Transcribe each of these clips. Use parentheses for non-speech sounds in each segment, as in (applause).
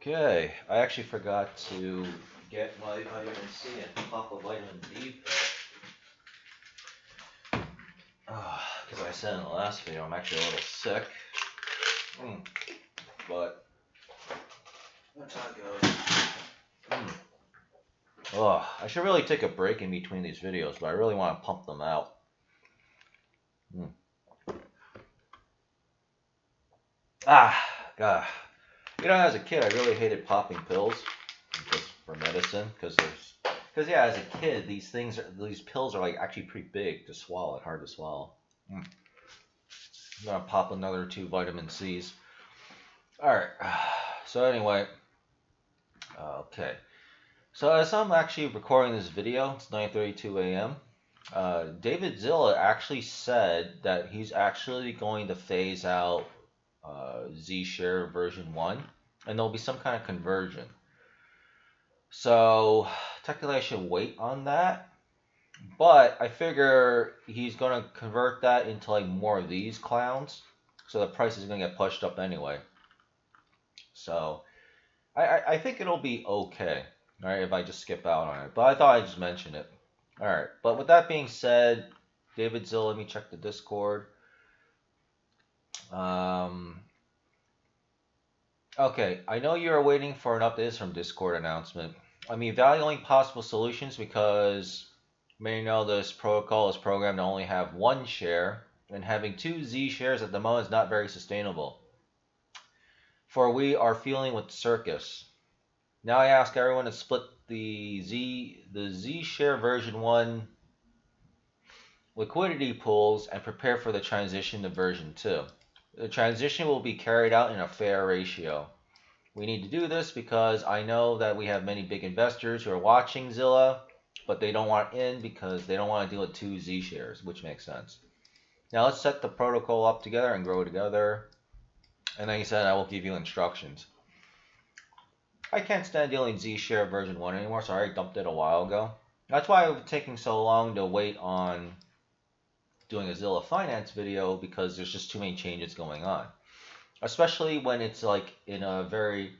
Okay, I actually forgot to get my vitamin C and pop a vitamin D pill. Because I said in the last video, I'm actually a little sick. Mm. But that's how it goes. Mm. Oh, I should really take a break in between these videos, but I really want to pump them out. Mm. Ah, God. You know, as a kid, I really hated popping pills just for medicine because there's, because yeah, as a kid, these things, are, these pills are like actually pretty big to swallow, and hard to swallow. Mm. I'm gonna pop another two vitamin C's. All right. So anyway, okay. So as I'm actually recording this video, it's 9:32 a.m. Uh, David Zilla actually said that he's actually going to phase out uh, Z-Share version 1, and there'll be some kind of conversion. So technically I should wait on that, but I figure he's going to convert that into like more of these clowns, so the price is going to get pushed up anyway. So I, I, I think it'll be okay, alright, if I just skip out on it. But I thought I'd just mention it. Alright, but with that being said, David Zill, let me check the Discord. Um, okay, I know you're waiting for an update from Discord announcement. I'm evaluating possible solutions because may know this protocol is programmed to only have one share, and having two Z shares at the moment is not very sustainable. For we are feeling with Circus. Now I ask everyone to split the Z the Z share version 1 liquidity pools and prepare for the transition to version 2. The transition will be carried out in a fair ratio. We need to do this because I know that we have many big investors who are watching Zilla, but they don't want in because they don't want to deal with two Z shares, which makes sense. Now let's set the protocol up together and grow together. And then he said I will give you instructions. I can't stand dealing Z share version 1 anymore, so I already dumped it a while ago. That's why was taking so long to wait on doing a Zilla Finance video because there's just too many changes going on. Especially when it's like in a very,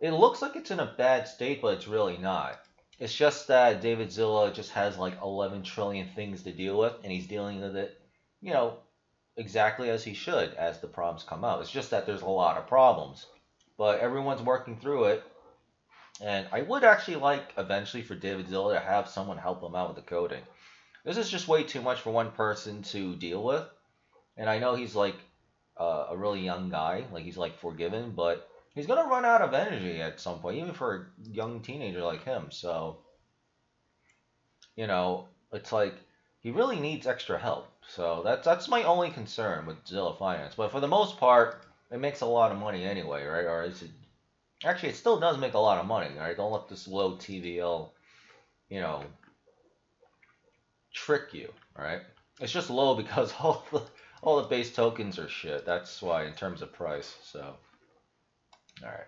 it looks like it's in a bad state, but it's really not. It's just that David Zilla just has like 11 trillion things to deal with, and he's dealing with it, you know, exactly as he should as the problems come out. It's just that there's a lot of problems, but everyone's working through it. And I would actually like eventually for David Zilla to have someone help him out with the coding. This is just way too much for one person to deal with. And I know he's like uh, a really young guy, like he's like forgiven, but he's gonna run out of energy at some point, even for a young teenager like him. So, you know, it's like he really needs extra help. So that's that's my only concern with Zilla Finance. But for the most part, it makes a lot of money anyway, right? Or is it? Actually, it still does make a lot of money, right? Don't let this low TVL, you know, trick you, right? It's just low because (laughs) all the all the base tokens are shit. That's why in terms of price. So, all right.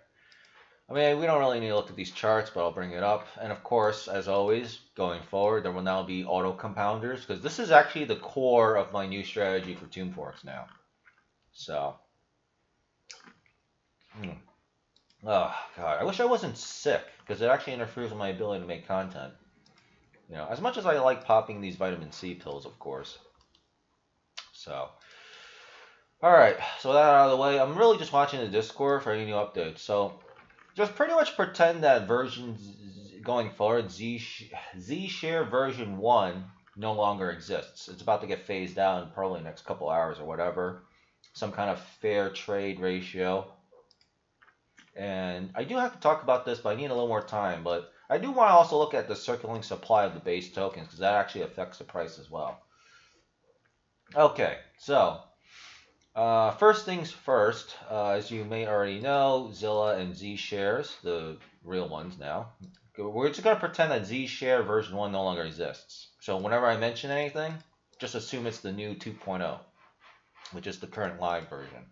I mean, we don't really need to look at these charts, but I'll bring it up. And of course, as always, going forward, there will now be auto compounders because this is actually the core of my new strategy for tomb forks now. So, hmm. oh god, I wish I wasn't sick because it actually interferes with my ability to make content. You know, as much as I like popping these vitamin C pills, of course. So, alright, so that out of the way, I'm really just watching the Discord for any new updates. So, just pretty much pretend that version going forward, Z, Z Share version 1 no longer exists. It's about to get phased out in probably the next couple hours or whatever. Some kind of fair trade ratio. And I do have to talk about this, but I need a little more time. But I do want to also look at the circulating supply of the base tokens because that actually affects the price as well. Okay, so uh, first things first, uh, as you may already know, Zilla and Z shares, the real ones now, we're just going to pretend that Z share version 1 no longer exists. So whenever I mention anything, just assume it's the new 2.0, which is the current live version.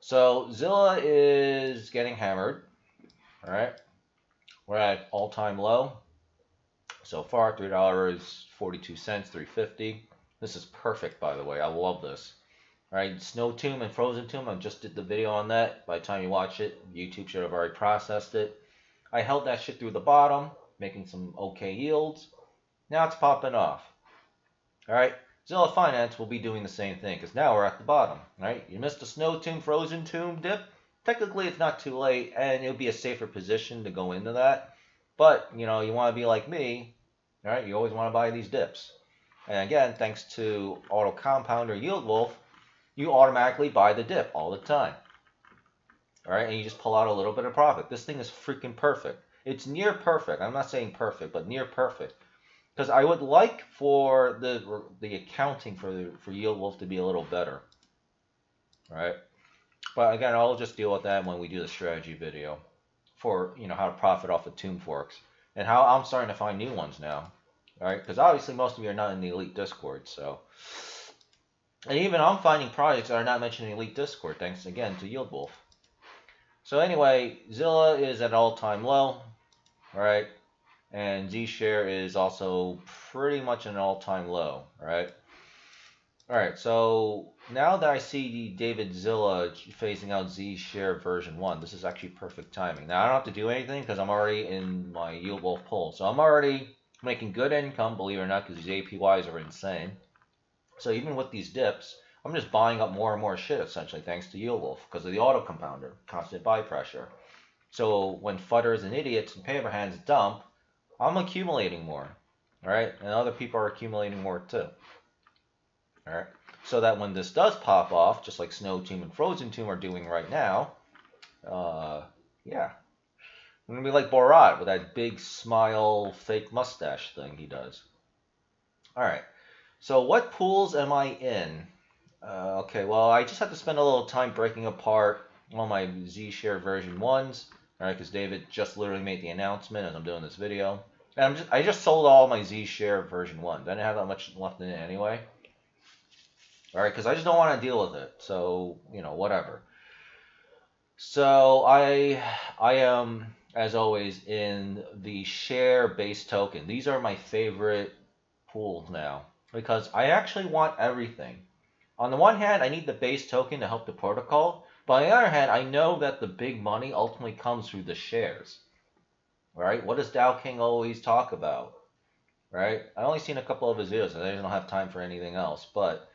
So Zilla is getting hammered, all right? We're at all-time low. So far, $3.42, 350 This is perfect, by the way. I love this. All right, Snow Tomb and Frozen Tomb, I just did the video on that. By the time you watch it, YouTube should have already processed it. I held that shit through the bottom, making some okay yields. Now it's popping off. Alright, Zilla Finance will be doing the same thing, because now we're at the bottom. Right, you missed a Snow Tomb, Frozen Tomb dip. Technically, it's not too late, and it would be a safer position to go into that. But, you know, you want to be like me, right? You always want to buy these dips. And again, thanks to Auto Compounder Yield Wolf, you automatically buy the dip all the time. All right, and you just pull out a little bit of profit. This thing is freaking perfect. It's near perfect. I'm not saying perfect, but near perfect. Because I would like for the the accounting for the, for Yield Wolf to be a little better. All right, but again, I'll just deal with that when we do the strategy video for you know how to profit off of tomb forks and how I'm starting to find new ones now. All right, because obviously most of you are not in the elite Discord, so. And even I'm finding projects that are not mentioned in Elite Discord, thanks again to Yield Wolf. So anyway, Zilla is at all-time low, right? And Z-Share is also pretty much an all-time low, right? Alright, so now that I see David Zilla phasing out Z-Share version 1, this is actually perfect timing. Now I don't have to do anything because I'm already in my Yield Wolf pool. So I'm already making good income, believe it or not, because these APYs are insane. So even with these dips, I'm just buying up more and more shit essentially thanks to Yield Wolf because of the auto compounder, constant buy pressure. So when fudders and idiots and paper hands dump, I'm accumulating more, all right? And other people are accumulating more too. All right. So that when this does pop off, just like Snow Tomb and Frozen Tomb are doing right now, uh, yeah, I'm gonna be like Borat with that big smile, fake mustache thing he does. All right. So what pools am I in? Uh, okay, well, I just have to spend a little time breaking apart all my Z-Share version 1s, all right, because David just literally made the announcement as I'm doing this video. And I'm just, I just sold all my Z-Share version 1s. I didn't have that much left in it anyway. All right, because I just don't want to deal with it. So, you know, whatever. So I, I am, as always, in the share base token. These are my favorite pools now because I actually want everything. On the one hand, I need the base token to help the protocol, but on the other hand, I know that the big money ultimately comes through the shares. Right? What does Dow King always talk about? Right? I only seen a couple of his videos, and I don't have time for anything else. But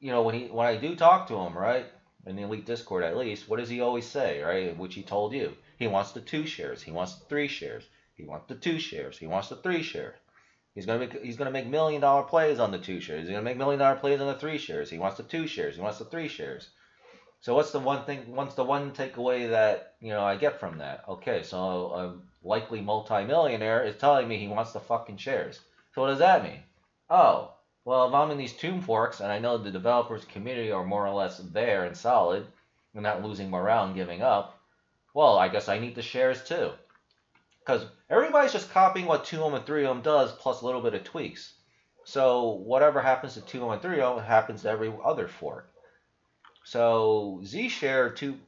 you know, when he when I do talk to him, right, in the Elite Discord at least, what does he always say, right? Which he told you. He wants the two shares. He wants the three shares. He wants the two shares. He wants the three shares. He's gonna make he's gonna make million dollar plays on the two shares. He's gonna make million dollar plays on the three shares. He wants the two shares. He wants the three shares. So what's the one thing? What's the one takeaway that you know I get from that? Okay, so a likely multimillionaire is telling me he wants the fucking shares. So what does that mean? Oh, well, if I'm in these tomb forks and I know the developers community are more or less there and solid, and not losing morale and giving up, well, I guess I need the shares too. Because everybody's just copying what 2 and 3 does plus a little bit of tweaks. So whatever happens to 2 and 3 happens to every other fork. So Zshare 2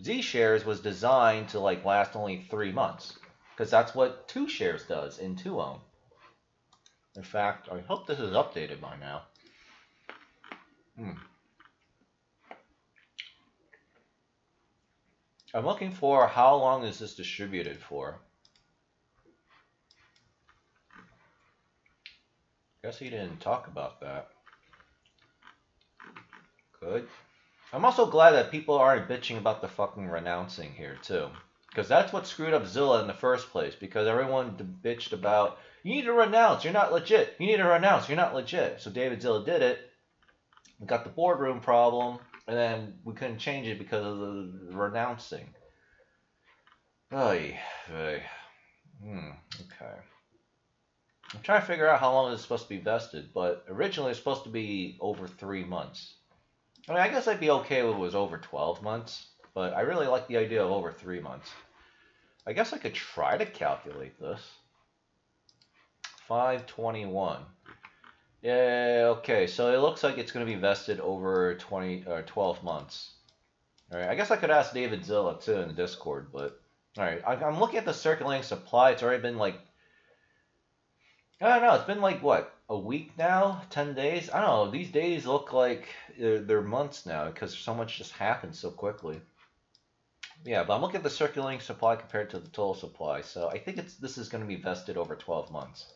Zshares was designed to like last only 3 months because that's what 2 shares does in 2omb. In fact, I hope this is updated by now. Hmm. I'm looking for how long is this distributed for. Guess he didn't talk about that. Good. I'm also glad that people aren't bitching about the fucking renouncing here, too. Because that's what screwed up Zilla in the first place. Because everyone bitched about, you need to renounce, you're not legit. You need to renounce, you're not legit. So David Zilla did it. We got the boardroom problem. And then we couldn't change it because of the renouncing. Oy, oy. Hmm, okay. I'm trying to figure out how long it's supposed to be vested, but originally it's supposed to be over three months. I mean, I guess I'd be okay if it was over 12 months, but I really like the idea of over three months. I guess I could try to calculate this. 521. Yeah, okay, so it looks like it's going to be vested over 20 or uh, 12 months. All right, I guess I could ask David Zilla too in the Discord, but all right, I'm looking at the circulating supply. It's already been like I don't know. It's been like what a week now, ten days. I don't know. These days look like they're, they're months now because so much just happens so quickly. Yeah, but I'm looking at the circulating supply compared to the total supply. So I think it's this is going to be vested over 12 months.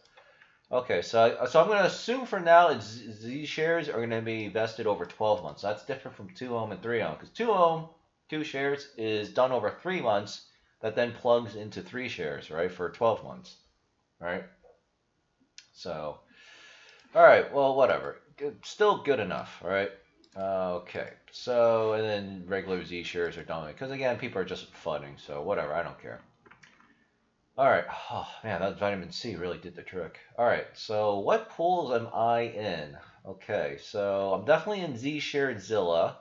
Okay, so so I'm going to assume for now it's Z shares are going to be vested over 12 months. That's different from 2omb and 3omb because 2omb, 2 shares is done over 3 months that then plugs into 3 shares, right, for 12 months, right? So, all right, well, whatever. Still good enough, all right? Okay, so, and then regular Z shares are done. Because again, people are just fudding, so whatever, I don't care. Alright, (sighs) oh man, that vitamin C really did the trick. Alright, so what pools am I in? Okay, so I'm definitely in Z Share Zilla.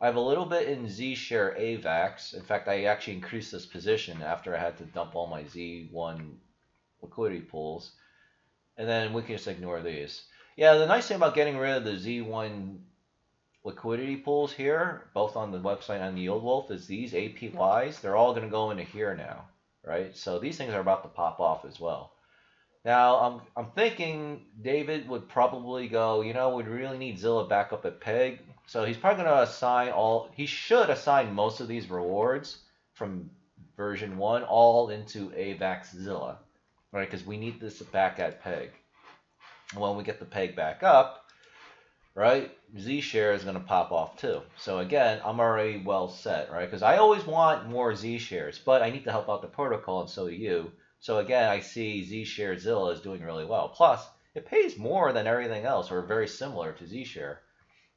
I have a little bit in Z Share AVAX. In fact, I actually increased this position after I had to dump all my Z1 liquidity pools. And then we can just ignore these. Yeah, the nice thing about getting rid of the Z1 liquidity pools here, both on the website and the Yield Wolf, is these APYs, they're all going to go into here now, right? So these things are about to pop off as well. Now, I'm, I'm thinking David would probably go, you know, we'd really need Zilla back up at Peg. So he's probably going to assign all, he should assign most of these rewards from version 1 all into AVAX Zilla, right? Because we need this back at Peg. And when we get the Peg back up, right? Z share is going to pop off too. So again, I'm already well set, right? Because I always want more Z shares, but I need to help out the protocol, and so do you. So again, I see Z share Zilla is doing really well. Plus, it pays more than everything else, or very similar to Z share.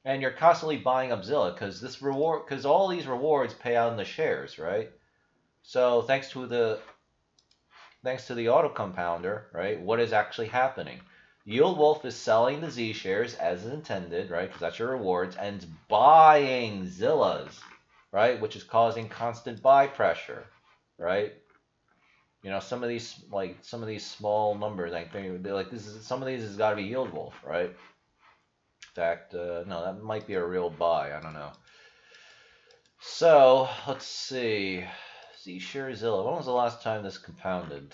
And you're constantly buying up Zilla because this reward, because all these rewards pay out in the shares, right? So thanks to the thanks to the auto compounder, right? What is actually happening? Yield Wolf is selling the Z shares as intended, right? Because that's your rewards, and buying Zillas, right? Which is causing constant buy pressure, right? You know, some of these like some of these small numbers, I think like this is some of these has got to be Yield Wolf, right? In fact, uh, no, that might be a real buy. I don't know. So let's see. Z share Zilla. When was the last time this compounded?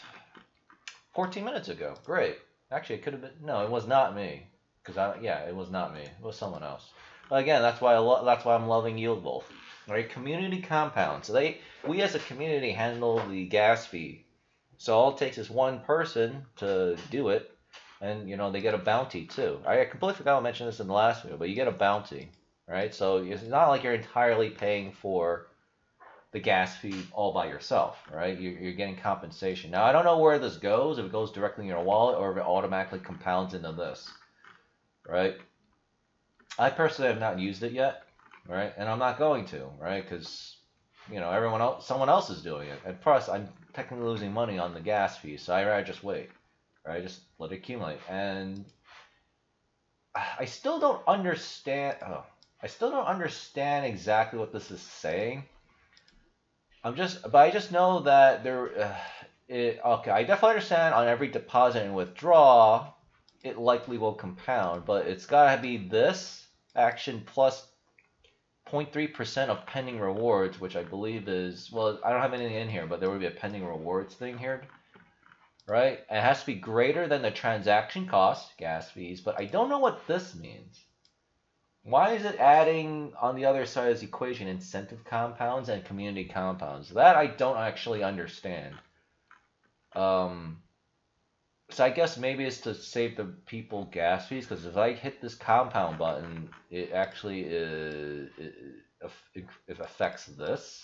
14 minutes ago. Great. Actually, it could have been. No, it was not me. Because I, yeah, it was not me. It was someone else. But again, that's why I lo- that's why I'm loving Yield Wolf. Right, community compounds. They, we as a community handle the gas fee. So all it takes is one person to do it, and you know they get a bounty too. I completely forgot to mention this in the last video, but you get a bounty, right? So it's not like you're entirely paying for the gas fee all by yourself, right? You're, you're getting compensation. Now, I don't know where this goes, if it goes directly in your wallet or if it automatically compounds into this, right? I personally have not used it yet, right? And I'm not going to, right? Because, you know, everyone else, someone else is doing it. And plus, I'm technically losing money on the gas fee, so I'd rather just wait, right? Just let it accumulate. And I still don't understand. Oh, I still don't understand exactly what this is saying I'm just, but I just know that there. Uh, it, okay, I definitely understand on every deposit and withdraw, it likely will compound, but it's gotta be this action plus 0.3% of pending rewards, which I believe is well, I don't have anything in here, but there would be a pending rewards thing here, right? It has to be greater than the transaction cost, gas fees, but I don't know what this means. Why is it adding on the other side of the equation incentive compounds and community compounds? That I don't actually understand. Um, so I guess maybe it's to save the people gas fees because if I hit this compound button, it actually is, it, it, it affects this.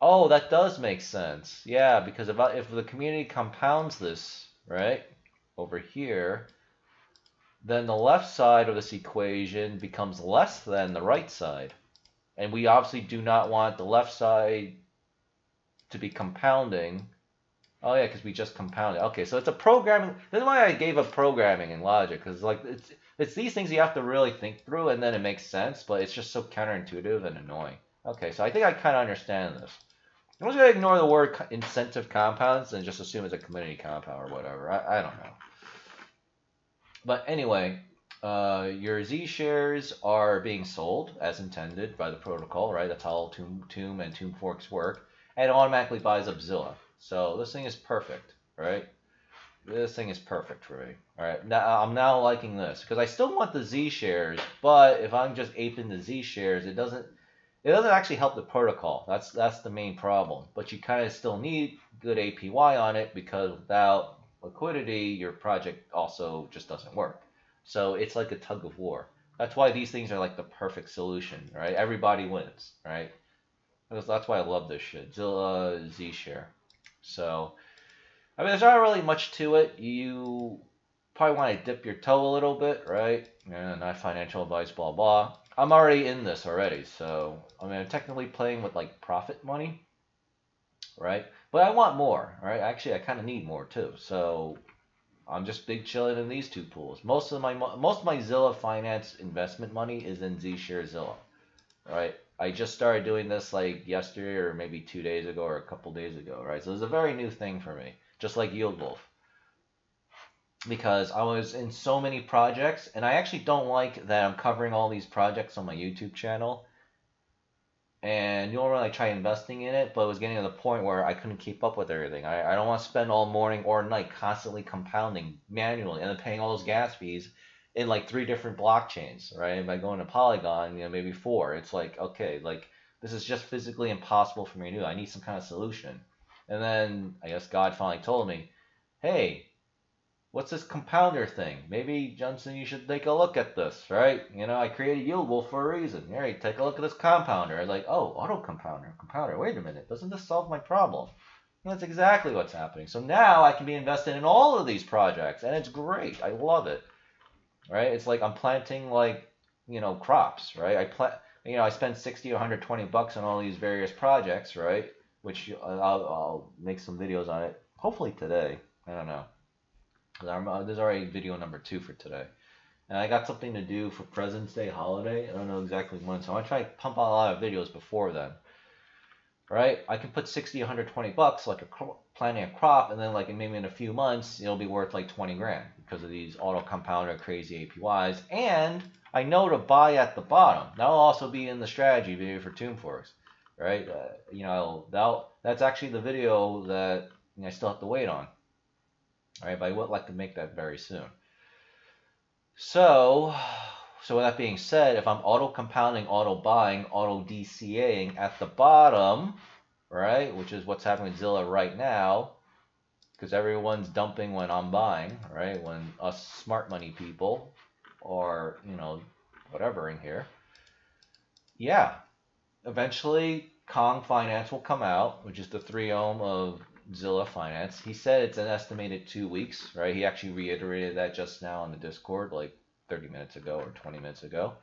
Oh, that does make sense. Yeah, because if, I, if the community compounds this, right, over here, then the left side of this equation becomes less than the right side. And we obviously do not want the left side to be compounding. Oh yeah, because we just compounded. Okay, so it's a programming. This is why I gave up programming and logic, because like it's it's these things you have to really think through, and then it makes sense. But it's just so counterintuitive and annoying. Okay, so I think I kind of understand this. I'm just gonna ignore the word incentive compounds and just assume it's a community compound or whatever. I, I don't know. But anyway, uh, your Z shares are being sold as intended by the protocol, right? That's how Tomb, Tomb and Tomb Forks work. And automatically buys up Zilla. So this thing is perfect, right? this thing is perfect for me. All right, now I'm now liking this because I still want the Z shares, but if I'm just aping the Z shares, it doesn't it doesn't actually help the protocol. That's that's the main problem. But you kind of still need good APY on it because without liquidity, your project also just doesn't work. So it's like a tug of war. That's why these things are like the perfect solution, right? Everybody wins, right? That's why I love this shit. Zilla Z share. So I mean, there's not really much to it. You probably want to dip your toe a little bit, right? Yeah, not financial advice, blah blah. I'm already in this already, so I mean, I'm technically playing with like profit money, right? But I want more, right? Actually, I kind of need more too. So I'm just big chilling in these two pools. Most of my most of my Zilla Finance investment money is in Zshare Zilla, right? I just started doing this like yesterday or maybe two days ago or a couple days ago, right? So it's a very new thing for me just like Yield Wolf. Because I was in so many projects, and I actually don't like that I'm covering all these projects on my YouTube channel. And normally I try investing in it, but it was getting to the point where I couldn't keep up with everything. I, I don't want to spend all morning or night constantly compounding manually and then paying all those gas fees in like three different blockchains, right? By going to Polygon, you know, maybe four. It's like, okay, like this is just physically impossible for me to do. I need some kind of solution. And then I guess God finally told me, hey, what's this compounder thing? Maybe, Junson, you should take a look at this, right? You know, I created Yield Wolf for a reason. All right, take a look at this compounder. I was like, oh, auto compounder, compounder. Wait a minute, doesn't this solve my problem? And that's exactly what's happening. So now I can be invested in all of these projects, and it's great. I love it. Right? It's like I'm planting like you know crops, right? I plant, you know, I spend 60 or 120 bucks on all these various projects, right? which uh, I'll, I'll make some videos on it. Hopefully today. I don't know. Uh, there's already video number two for today. And I got something to do for President's Day holiday. I don't know exactly when, so I'm gonna try to pump out a lot of videos before then. Right? I can put 60, 120 bucks, like a planting a crop, and then like maybe in a few months it'll be worth like 20 grand because of these auto compounder crazy APYs. And I know to buy at the bottom. That'll also be in the strategy video for Tomb Forks right? Uh, you know, that that's actually the video that I still have to wait on. All right, but I would like to make that very soon. So, so with that being said, if I'm auto compounding, auto buying, auto DCAing at the bottom, right, which is what's happening with Zilla right now, because everyone's dumping when I'm buying, right? When us smart money people, or you know, whatever in here, yeah, eventually Kong Finance will come out, which is the 3omb of Zilla Finance. He said it's an estimated two weeks, right? He actually reiterated that just now on the Discord, like 30 minutes ago or 20 minutes ago.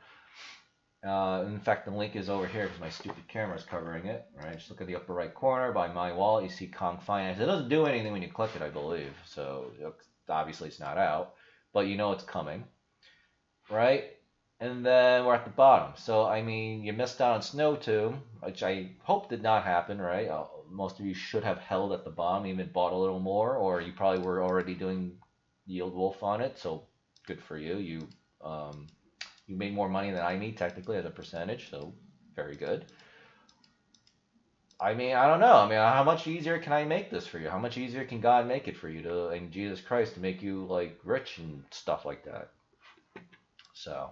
Uh, in fact, the link is over here because my stupid camera is covering it. Right, just look at the upper right corner by my wallet. You see Kong Finance. It doesn't do anything when you click it, I believe. So obviously it's not out, but you know it's coming, right? and then we're at the bottom. So I mean, you missed out on Snow Tomb, which I hope did not happen, right? Most of you should have held at the bottom, even bought a little more, or you probably were already doing Yield Wolf on it. So good for you. You um, you made more money than I made technically as a percentage, so very good. I mean, I don't know. I mean, how much easier can I make this for you? How much easier can God make it for you to, and Jesus Christ, to make you like rich and stuff like that? So.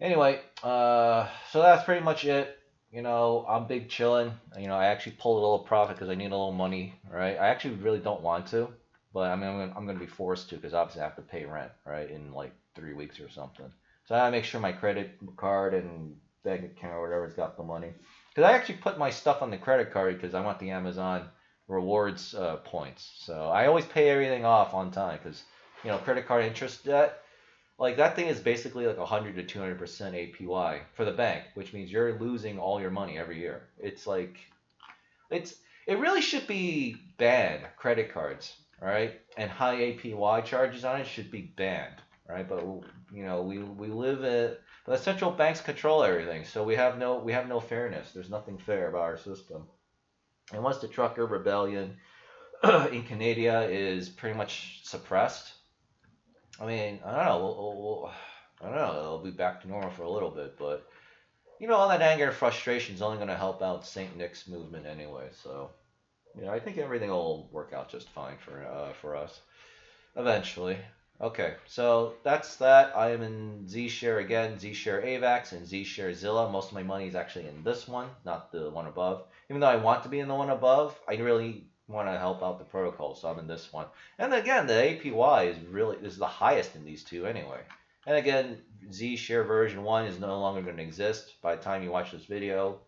Anyway, uh, so that's pretty much it. You know, I'm big chilling. You know, I actually pulled a little profit because I need a little money, right? I actually really don't want to, but I mean, I'm gonna, I'm gonna be forced to because obviously I have to pay rent, right, in like three weeks or something. So I gotta make sure my credit card and bank account or whatever's got the money. Because I actually put my stuff on the credit card because I want the Amazon rewards uh, points. So I always pay everything off on time because you know credit card interest debt like that thing is basically like 100 to 200 percent APY for the bank, which means you're losing all your money every year. It's like, it's it really should be banned. Credit cards, right, and high APY charges on it should be banned, right? But you know we we live at the central banks control everything, so we have no we have no fairness. There's nothing fair about our system. And once the trucker rebellion (clears throat) in Canada is pretty much suppressed, I mean, I don't know. We'll, we'll, I don't know. It'll be back to normal for a little bit, but you know, all that anger and frustration is only going to help out Saint Nick's movement anyway. So, you know, I think everything will work out just fine for uh, for us. Eventually. Okay, so that's that. I am in Z-Share again, Z-Share AVAX, and Z-Share Zilla. Most of my money is actually in this one, not the one above. Even though I want to be in the one above, I really want to help out the protocol, so I'm in this one. And again, the APY is really is the highest in these two anyway. And again, Z-Share version 1 is no longer going to exist by the time you watch this video.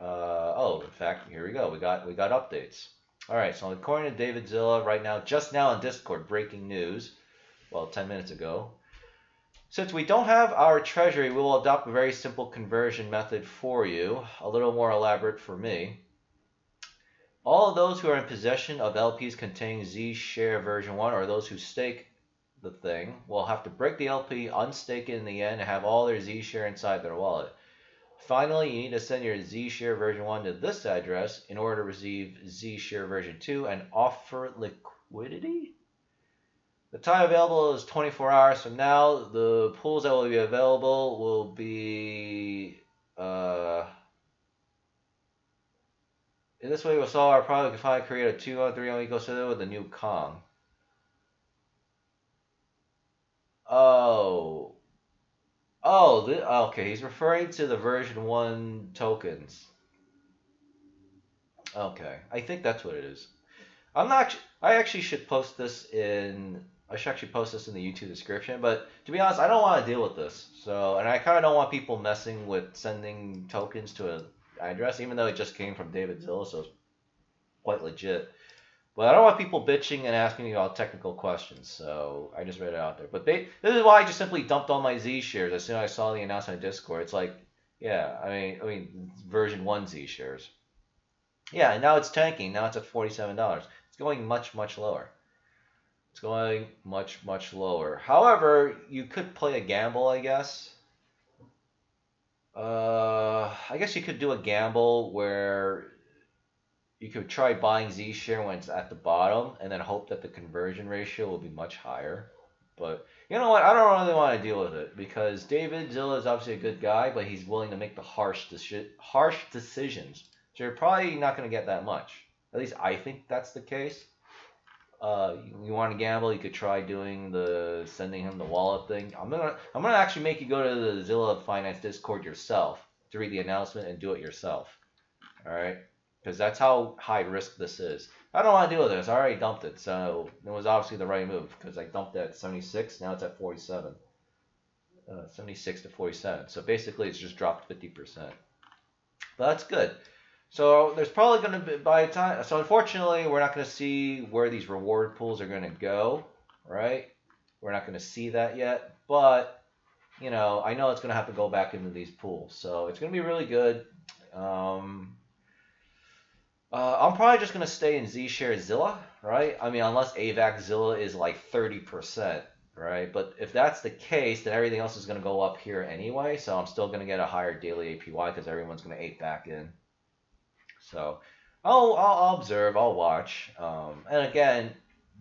Uh, oh, in fact, here we go. We got we got updates. All right, so according to David Zilla, right now, just now on Discord, breaking news well, 10 minutes ago. Since we don't have our treasury, we will adopt a very simple conversion method for you, a little more elaborate for me. All of those who are in possession of LPs containing Z share version 1 or those who stake the thing will have to break the LP, unstake it in the end, and have all their Z share inside their wallet. Finally, you need to send your Z share version 1 to this address in order to receive Z share version 2 and offer liquidity? The time available is 24 hours from now. The pools that will be available will be. Uh, in this way, we'll solve our problem. Can finally create a 2omb 3omb ecosystem with a new Kong. Oh. Oh, the, okay. He's referring to the version 1 tokens. Okay. I think that's what it is. I'm not. I actually should post this in I should actually post this in the YouTube description. But to be honest, I don't want to deal with this. So, and I kind of don't want people messing with sending tokens to an address, even though it just came from David Zilla, so it's quite legit. But I don't want people bitching and asking me about technical questions, so I just read it out there. But they, this is why I just simply dumped all my Z shares as soon as I saw the announcement on Discord. It's like, yeah, I mean, I mean, version one Z shares. Yeah, and now it's tanking. Now it's at forty-seven dollars. It's going much, much lower. It's going much, much lower. However, you could play a gamble, I guess. Uh, I guess you could do a gamble where you could try buying Z share when it's at the bottom and then hope that the conversion ratio will be much higher. But you know what? I don't really want to deal with it because David Zilla is obviously a good guy, but he's willing to make the harsh harsh decisions. So you're probably not going to get that much. At least I think that's the case uh, you, want to gamble, you could try doing the sending him the wallet thing. I'm gonna I'm gonna actually make you go to the Zilla Finance Discord yourself to read the announcement and do it yourself. All right, because that's how high risk this is. I don't want to deal with this. I already dumped it, so it was obviously the right move because I dumped it at 76. Now it's at 47. Uh, 76 to 47. So basically, it's just dropped 50%. But that's good. So there's probably going to be by time. So unfortunately, we're not going to see where these reward pools are going to go, right? We're not going to see that yet, but you know, I know it's going to have to go back into these pools. So it's going to be really good. Um, uh, I'm probably just going to stay in Zshare Zilla, right? I mean, unless AVAX Zilla is like 30%, right? But if that's the case, then everything else is going to go up here anyway. So I'm still going to get a higher daily APY because everyone's going to ape back in. So I'll, I'll, observe, I'll watch. Um, and again,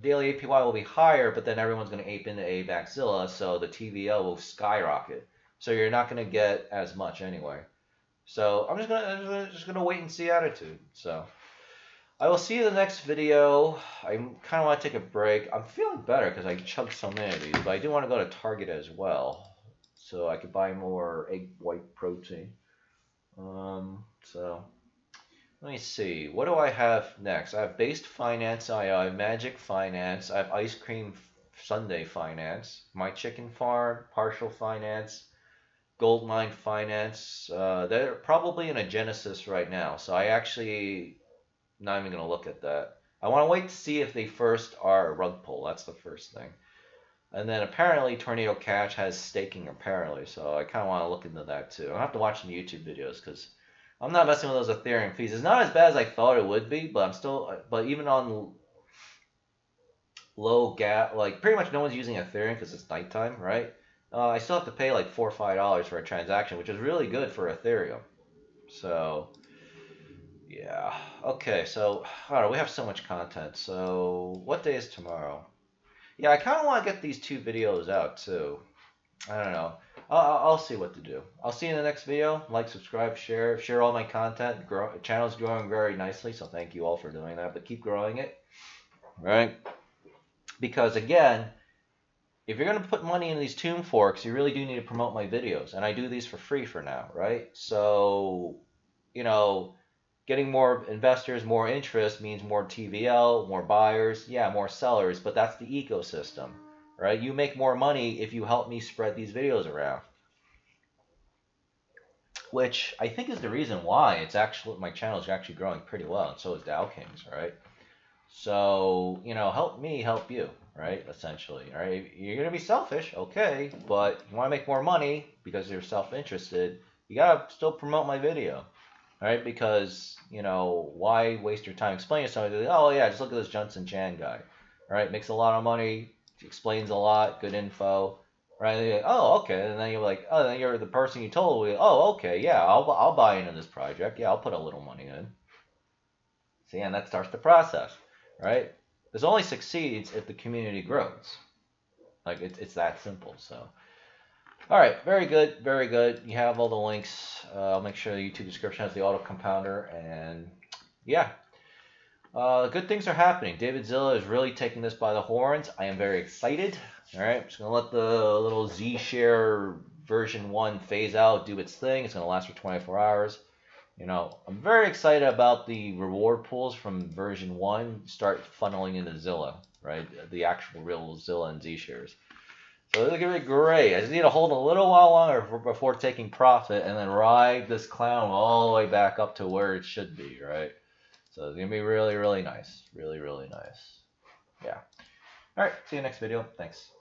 daily APY will be higher, but then everyone's going to ape into a AVAXilla, so the TVL will skyrocket. So you're not going to get as much anyway. So I'm just gonna just gonna wait and see attitude. So I will see you in the next video. I kind of want to take a break. I'm feeling better because I chugged so many of these, but I do want to go to Target as well, so I could buy more egg white protein. Um, so let me see. What do I have next? I have Based Finance. I have Magik Finance. I have Ice Cream Sunday Finance. My Chicken Farm. Partial Finance. Gold mine Finance. Uh, they're probably in a Genesis right now. So I actually not even going to look at that. I want to wait to see if they first are a rug pull. That's the first thing. And then apparently Tornado Cash has staking apparently. So I kind of want to look into that too. I have to watch some YouTube videos because I'm not messing with those Ethereum fees. It's not as bad as I thought it would be, but I'm still. But even on low gap, like pretty much no one's using Ethereum because it's nighttime, right? Uh, I still have to pay like four or five dollars for a transaction, which is really good for Ethereum. So, yeah. Okay, so don't know. We have so much content. So, what day is tomorrow? Yeah, I kind of want to get these two videos out too. I don't know. I'll, I'll see what to do. I'll see you in the next video. Like, subscribe, share, share all my content. Grow, channel's growing very nicely, so thank you all for doing that. But keep growing it. right? because again, if you're going to put money in these tomb forks, you really do need to promote my videos. And I do these for free for now, right? So, you know, getting more investors, more interest means more TVL, more buyers, yeah, more sellers, but that's the ecosystem, right? You make more money if you help me spread these videos around. Which I think is the reason why it's actually my channel is actually growing pretty well, and so is Dow Kings, right? So, you know, help me help you, right? Essentially, right? You're to be selfish, okay, but you want to make more money because you're self-interested, you got to still promote my video, right? Because, you know, why waste your time explaining something? Oh, yeah, just look at this Junson Chan guy, right? Makes a lot of money, explains a lot, good info, right? Like, oh, okay. And then you're like, oh, then you're the person you told, oh, okay, yeah, I'll, I'll buy into this project. Yeah, I'll put a little money in. See, and that starts the process right? This only succeeds if the community grows. Like it's it's that simple. So, all right, very good, very good. You have all the links. Uh, I'll make sure the YouTube description has the auto compounder, and yeah, uh, good things are happening. David Zilla is really taking this by the horns. I am very excited. All right, I'm just gonna let the little Z Share version one phase out, do its thing. It's gonna last for 24 hours. You know, I'm very excited about the reward pools from version one start funneling into Zilla, right? The actual real Zilla and Z shares. So it's gonna be great. I just need to hold a little while longer before taking profit and then ride this clown all the way back up to where it should be, right? So it's gonna be really, really nice. Really, really nice. Yeah. All right. See you next video. Thanks.